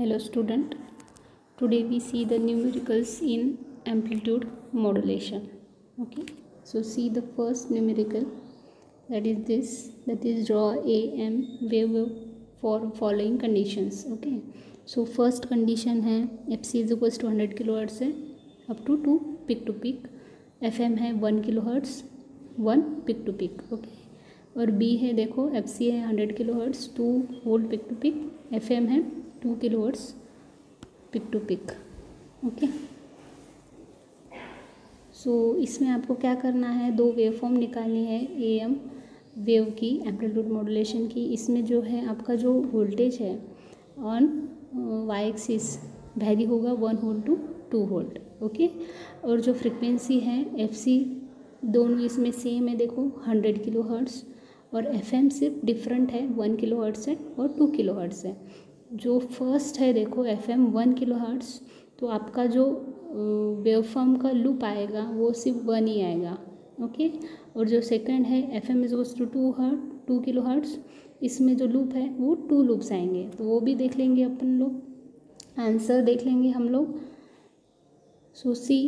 hello student today we see the numericals in amplitude modulation okay so see the first numerical that is this that is draw a m wave for following conditions okay so first condition है F C is equals to hundred kilo hertz है up to two peak to peak F M है one kilo hertz one peak to peak okay और B है देखो F C है hundred kilo hertz two volt peak to peak F M है two kilo hertz peak to peak okay so इसमें आपको क्या करना है? दो वेव फॉर्म निकालनी है ए एम वेव की एम्पलीट्यूड मॉडुलेशन की। इसमें जो है, आपका जो वोल्टेज है ऑन वाई एक्सिस वैरी होगा one volt to two volt okay और जो फ्रिक्वेंसी है एफ़ सी दोनों इसमें सेम है, देखो हंड्रेड किलो हर्ट्स और एफ़ एम सिर्फ़ डिफरेंट है वन किलो हर्ट्स है और टू किलो हर्ट्स है। जो फ़र्स्ट है, देखो F M one kilo hertz तो आपका जो वेवफॉर्म का लूप आएगा, वो सिर्फ़ वन ही आएगा ओके और जो सेकंड है F M is to two hertz two kilo hertz इसमें जो लूप है, वो टू लूप्स आएँगे तो वो भी देख लेंगे अपन लोग आंसर देख लेंगे हम लोग। So see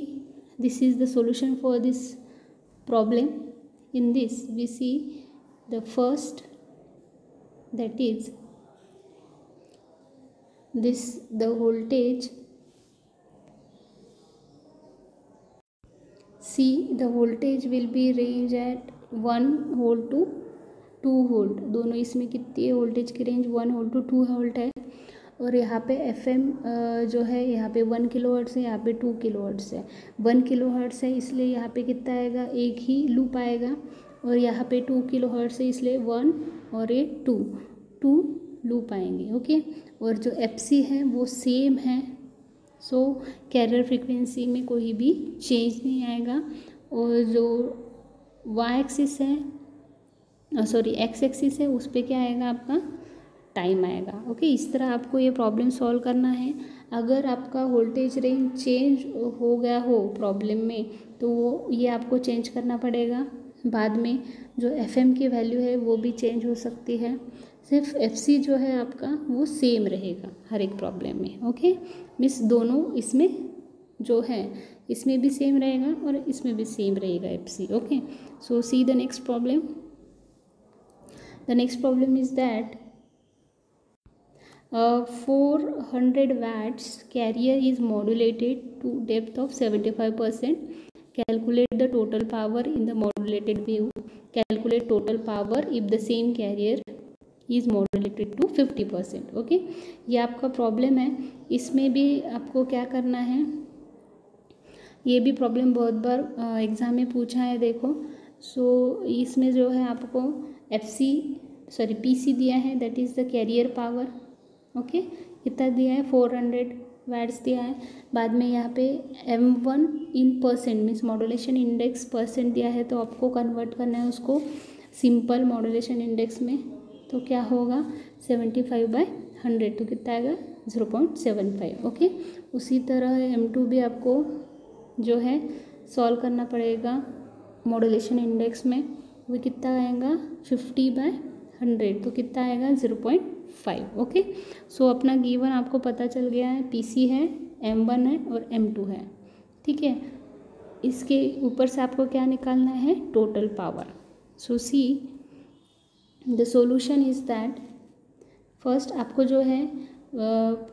this is the solution for this problem in this we see the first, that is this, the voltage. See, the voltage will be range at one volt to two volt दोनों इसमें कितनी है? Voltage की range one volt to two volt है। और यहाँ पे F M जो है, यहाँ पे वन किलो हर्ट्स है, यहाँ पे टू किलो हर्ट्स है। वन किलो हर्ट्स है, इसलिए यहाँ पे कितना आएगा? एक ही लूप आएगा। और यहाँ पे टू किलो हर्ट्स है, इसलिए वन और ये टू टू लूप आएँगे ओके और जो एफ़ सी है, वो सेम है। सो कैरियर फ्रिक्वेंसी में कोई भी चेंज नहीं आएगा। और जो वाई एक्सिस है सॉरी एक्स एक्सिस है, उस पर क्या आएगा आपका? टाइम आएगा। ओके इस तरह आपको ये प्रॉब्लम सॉल्व करना है। अगर आपका वोल्टेज रेंज चेंज हो गया हो प्रॉब्लम में तो वो, ये आपको चेंज करना पड़ेगा। बाद में जो एफ़ की वैल्यू है, वो भी चेंज हो सकती है। सिर्फ़ एफ़ सी जो है आपका वो सेम रहेगा हर एक प्रॉब्लम में ओके मिस दोनों इसमें जो है, इसमें भी सेम रहेगा और इसमें भी सेम रहेगा F C okay so see the next problem the next problem is that four hundred watts carrier is modulated to depth of seventy five percent calculate the total power in the modulated wave. Calculate total power if the same carrier is modulated to fifty percent okay ये आपका problem है। इसमें भी आपको क्या करना है? ये भी प्रॉब्लम बहुत बार एग्ज़ाम में पूछा है देखो। सो so, इसमें जो है आपको F C sorry P C दिया है that is the carrier power okay कितना दिया है? फोर हंड्रेड वैट्स दिया है। बाद में यहाँ पे M one in percent means modulation index percent दिया है तो आपको कन्वर्ट करना है उसको सिंपल मॉडुलेशन इंडेक्स में। तो क्या होगा? सेवेंटी फाइव बाई हंड्रेड तो कितना आएगा? Zero point seven five, okay? उसी तरह एम टू भी आपको जो है सॉल्व करना पड़ेगा मॉडुलेशन इंडेक्स में। वो कितना आएगा? फिफ्टी बाय हंड्रेड तो कितना आएगा? Zero point five, okay? So अपना गिवन आपको पता चल गया है पीसी है एम वन है और एम टू है, ठीक है? इसके ऊपर से आपको क्या निकालना है? Total power so see the solution is that first आपको जो है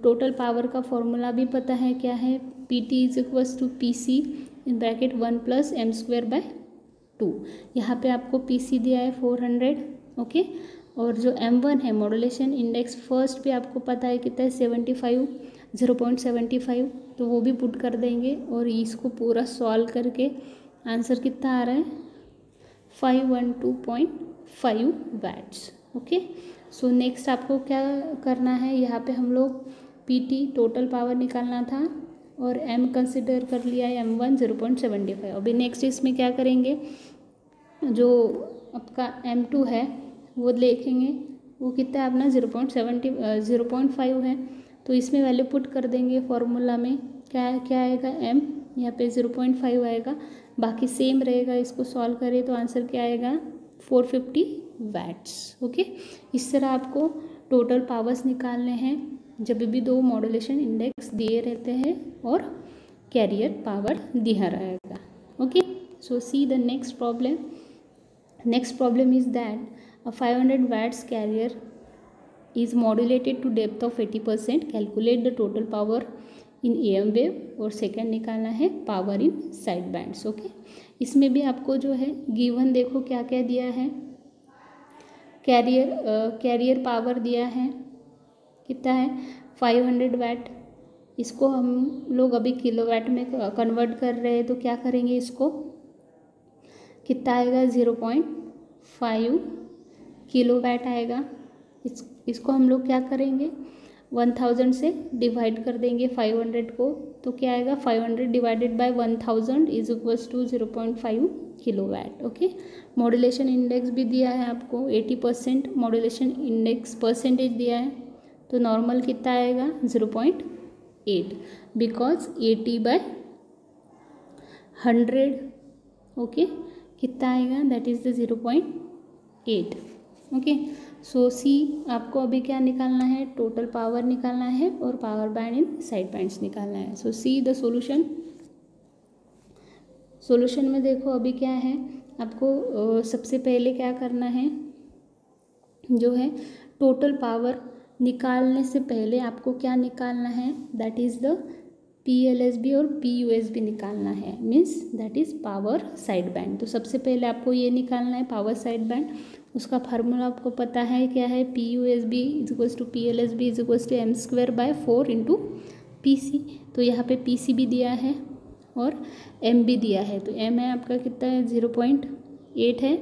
टोटल पावर का फॉर्मूला भी पता है क्या है? P T is equals to P C in bracket one plus M square by two यहाँ पे आपको पी सी दिया है फोर हंड्रेड ओके और जो एम वन है मॉडुलेशन इंडेक्स फ़र्स्ट पे आपको पता है कितना है? Seventy five zero point seventy five तो वो भी पुट कर देंगे और इसको पूरा सॉल्व करके आंसर कितना आ रहा है? Five one two point five watts okay so next आपको क्या करना है? यहाँ पे हम लोग पी टी टोटल पावर निकालना था और एम कंसिडर कर लिया है M one zero point seventy five अभी नेक्स्ट इसमें क्या करेंगे? जो आपका एम टू है, वो देखेंगे, वो कितना है अपना zero point seventy zero point five है। तो इसमें वैल्यू पुट कर देंगे फॉर्मूला में। क्या क्या आएगा? एम यहाँ पे ज़ीरो पॉइंट फाइव आएगा। बाकी सेम रहेगा, इसको सॉल्व करें तो आंसर क्या आएगा? Four fifty watts, okay? इस तरह आपको टोटल पावर्स निकालने हैं, जब भी दो मॉडुलेशन इंडेक्स दिए रहते हैं और कैरियर पावर दिया रहेगा, okay? So see the next problem next problem is that a 500 watts carrier is modulated to depth of 80 percent calculate the total power in A M wave और second निकालना है power in side bands okay? इसमें भी आपको जो है given देखो क्या क्या दिया है। कैरियर कैरियर पावर दिया है। कितना है? Five hundred watt. इसको हम लोग अभी किलो वैट में कन्वर्ट कर रहे हैं तो क्या करेंगे इसको? कितना आएगा? Zero point five kilo watt आएगा। इस, इसको हम लोग क्या करेंगे? वन थाउज़ेंड से डिवाइड कर देंगे फाइव हंड्रेड को तो क्या आएगा? Five hundred divided by one thousand is equals to zero point five kilo okay modulation index भी दिया है आपको eighty percent modulation index percentage दिया है तो नॉर्मल कितना आएगा? Zero point eight because eighty by hundred okay कितना आएगा? That is the zero point eight okay so see आपको अभी क्या निकालना है? टोटल पावर निकालना है और power band in side bands निकालना है। So see the solution solution में देखो अभी क्या है? आपको सबसे पहले क्या करना है? जो है टोटल पावर निकालने से पहले आपको क्या निकालना है? That is the P L S B और पी यू एस बी निकालना है means that is power side band तो सबसे पहले आपको ये निकालना है पावर साइड बैंड उसका फार्मूला आपको पता है क्या है? P U S B is equals to P L S B is equals to M square by four into P C तो यहाँ पे पी सी भी दिया है और एम भी दिया है। तो एम है आपका कितना है? ज़ीरो पॉइंट एट है।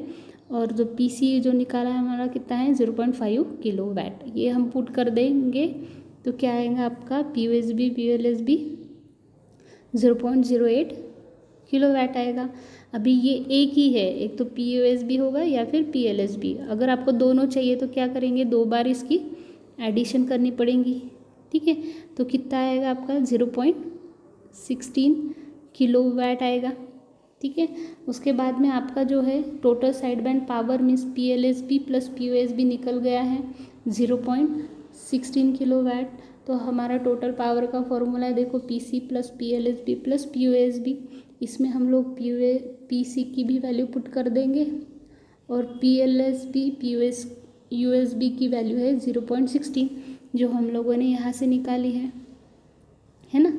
और जो पी सी जो निकाला है हमारा कितना है? Zero point five kilo watt ये हम पुट कर देंगे। तो क्या आएगा आपका? P U S B P L S B zero point zero eight kilo watt आएगा। अभी ये एक ही है, एक तो पी ओ एस बी होगा या फिर पी एल एस बी अगर आपको दोनों चाहिए तो क्या करेंगे, दो बार इसकी एडिशन करनी पड़ेंगी। ठीक है? तो कितना आएगा आपका? Zero point sixteen kilo watt आएगा। ठीक है? उसके बाद में आपका जो है total side band power means P L S B plus P O S B निकल गया है। Zero point sixteen kilo watt तो हमारा टोटल पावर का फॉर्मूला है देखो P C plus P L S B plus P O S B इसमें हम लोग पी ओ पी सी की भी वैल्यू पुट कर देंगे और P L S B P O S U S B की वैल्यू है ज़ीरो पॉइंट सिक्सटीन जो हम लोगों ने यहाँ से निकाली है। है ना?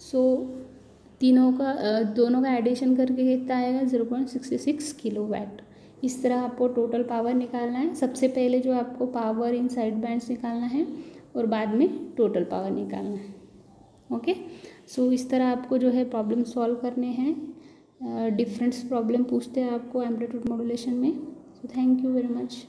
सो so, तीनों का दोनों का एडिशन करके कितना आएगा? Zero point sixty six kilo watt इस तरह आपको टोटल पावर निकालना है। सबसे पहले जो आपको पावर इन साइड बैंड्स निकालना है और बाद में टोटल पावर निकालना है। ओके सो इस तरह आपको जो है प्रॉब्लम सॉल्व करने हैं। डिफरेंट्स प्रॉब्लम पूछते हैं आपको एम्पलीट्यूड मॉडुलेशन में। So thank you very much